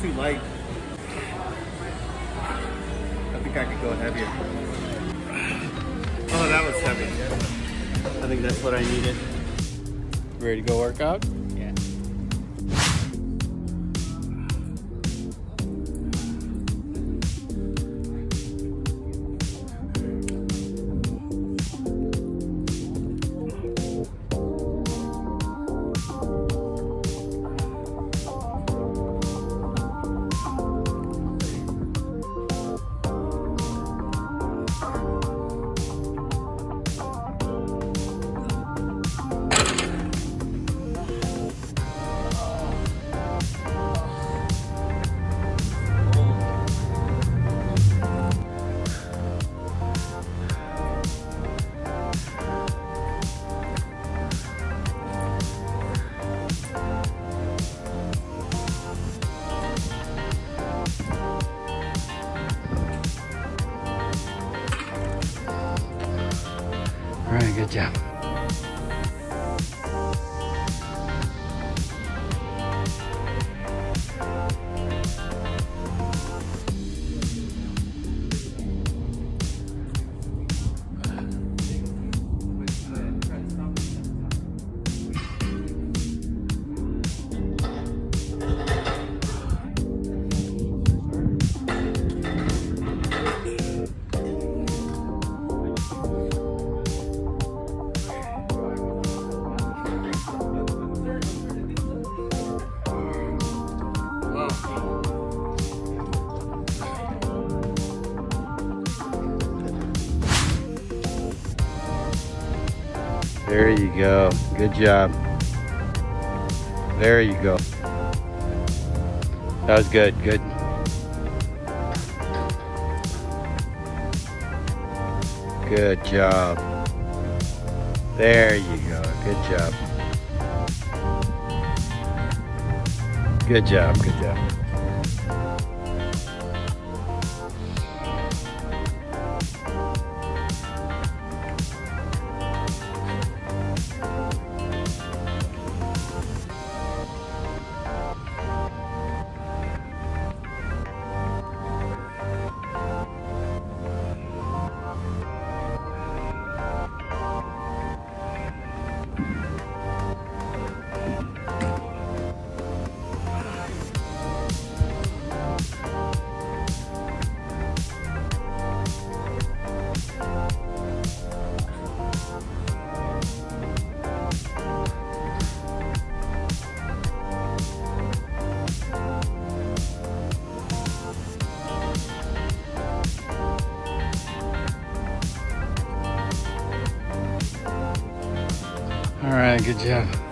too light. I think I could go heavier. Oh, that was heavy. I think that's what I needed. Ready to go work 家。There you go. Good job. There you go. That was good. Good. Good job. There you go. Good job. Good job. Good job. All right, good job.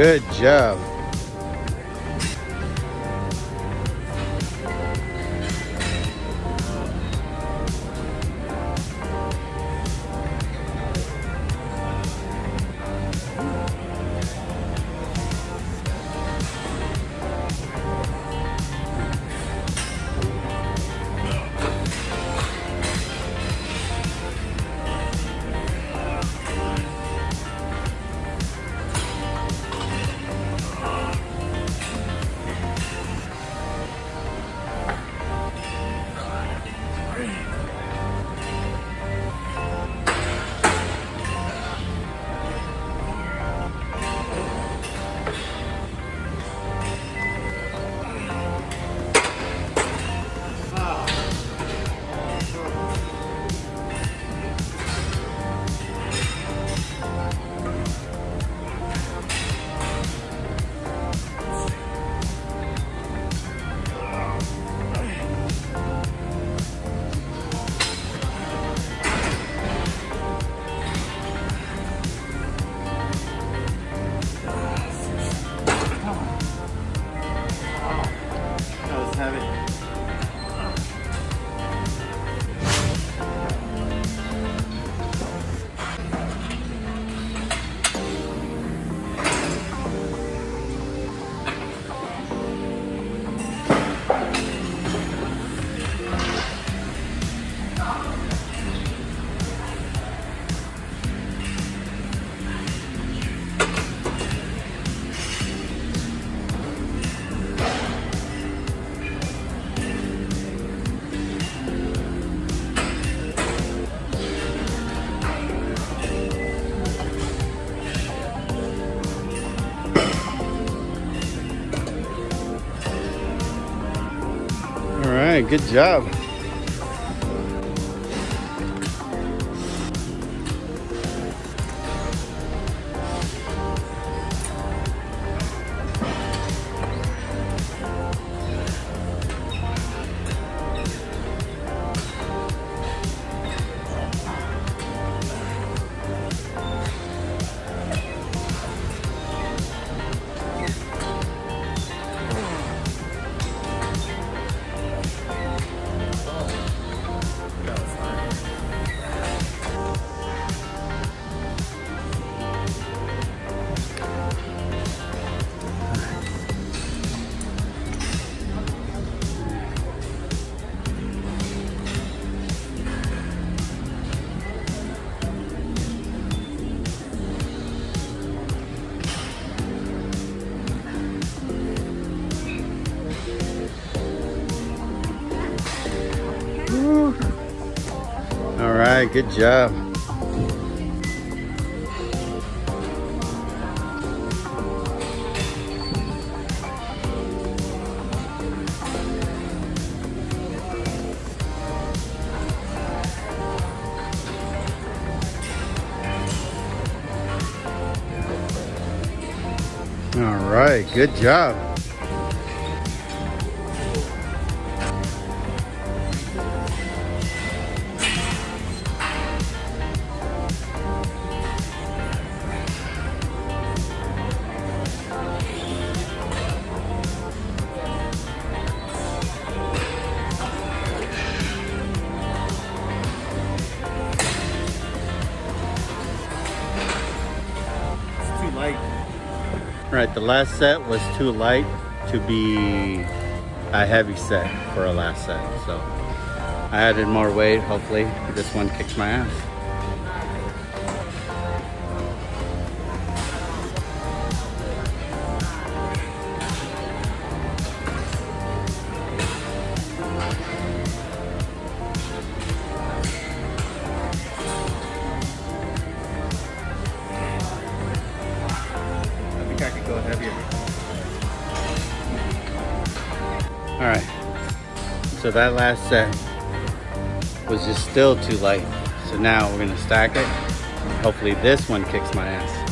Good job. Good job. Right, good job. All right, good job. Right, the last set was too light to be a heavy set for a last set. So I added more weight. Hopefully this one kicks my ass. So that last set was just still too light. So now we're gonna stack it. Hopefully this one kicks my ass.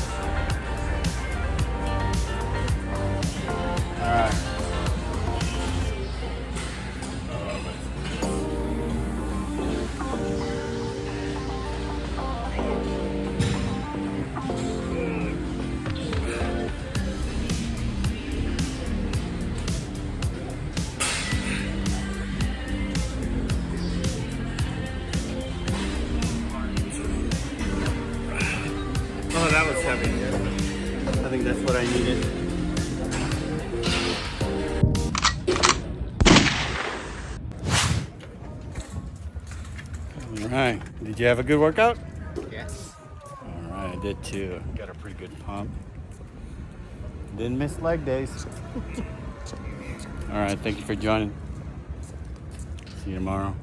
Right. Did you have a good workout? Yes. All right, I did too. Got a pretty good pump. Didn't miss leg days. All right, thank you for joining. See you tomorrow.